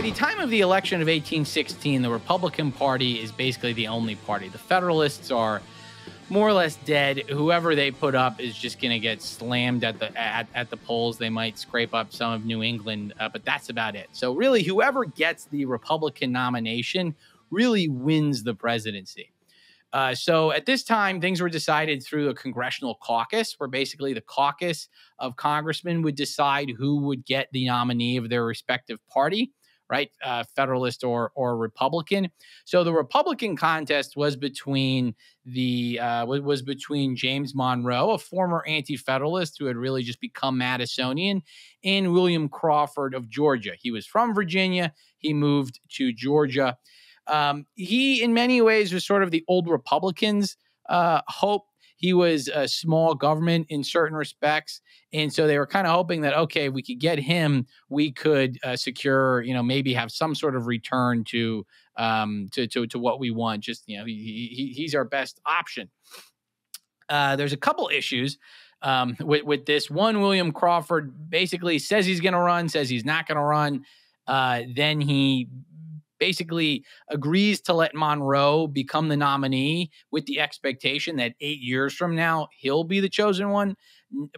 by the time of the election of 1816, the Republican Party is basically the only party. The Federalists are more or less dead. Whoever they put up is just going to get slammed at the at, at the polls. They might scrape up some of New England, uh, but that's about it. So really, whoever gets the Republican nomination really wins the presidency. Uh, so at this time, things were decided through a congressional caucus, where basically the caucus of congressmen would decide who would get the nominee of their respective party right? Uh, Federalist or or Republican. So the Republican contest was between the uh, was between James Monroe, a former anti-federalist who had really just become Madisonian, and William Crawford of Georgia. He was from Virginia. He moved to Georgia. Um, he, in many ways, was sort of the old Republicans' uh, hope he was a small government in certain respects, and so they were kind of hoping that okay, if we could get him, we could uh, secure, you know, maybe have some sort of return to um, to, to to what we want. Just you know, he, he he's our best option. Uh, there's a couple issues um, with with this. One, William Crawford basically says he's going to run, says he's not going to run. Uh, then he basically agrees to let Monroe become the nominee with the expectation that eight years from now he'll be the chosen one.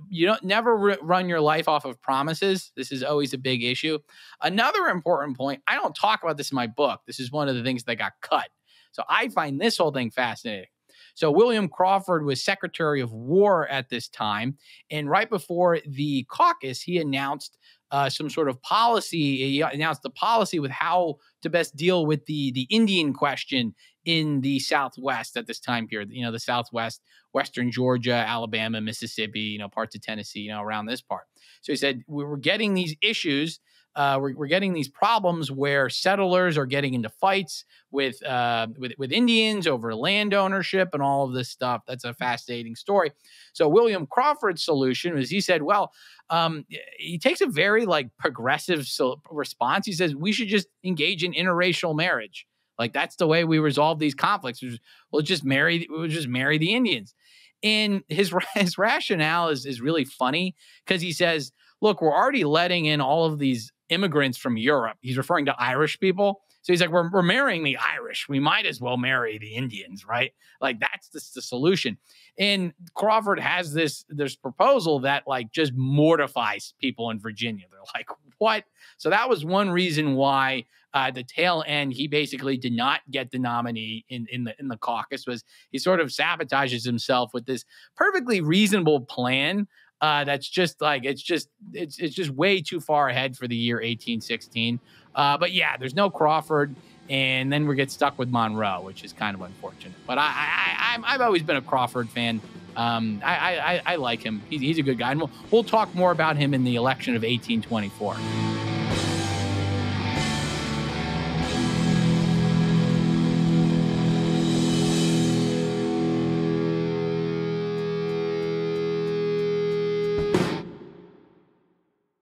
You don't never run your life off of promises. This is always a big issue. Another important point, I don't talk about this in my book. This is one of the things that got cut. So I find this whole thing fascinating. So William Crawford was Secretary of War at this time, and right before the caucus, he announced uh, some sort of policy. He announced the policy with how to best deal with the the Indian question in the Southwest at this time period. You know, the Southwest, Western Georgia, Alabama, Mississippi, you know, parts of Tennessee, you know, around this part. So he said we were getting these issues uh, we're, we're, getting these problems where settlers are getting into fights with, uh, with with Indians over land ownership and all of this stuff. That's a fascinating story. So William Crawford's solution was he said, well, um, he takes a very like progressive response. He says we should just engage in interracial marriage. Like that's the way we resolve these conflicts. We'll just marry. We'll just marry the Indians. And his his rationale is is really funny because he says, look, we're already letting in all of these immigrants from Europe. He's referring to Irish people. So he's like, we're, we're marrying the Irish. We might as well marry the Indians, right? Like that's the, the solution. And Crawford has this this proposal that like just mortifies people in Virginia. They're like, what? So that was one reason why uh, the tail end he basically did not get the nominee in in the in the caucus was he sort of sabotages himself with this perfectly reasonable plan uh, that's just like it's just it's it's just way too far ahead for the year 1816. Uh, but yeah, there's no Crawford, and then we get stuck with Monroe, which is kind of unfortunate. But I, I, I have always been a Crawford fan. Um, I, I, I like him. He's, he's a good guy, and we'll, we'll talk more about him in the election of 1824.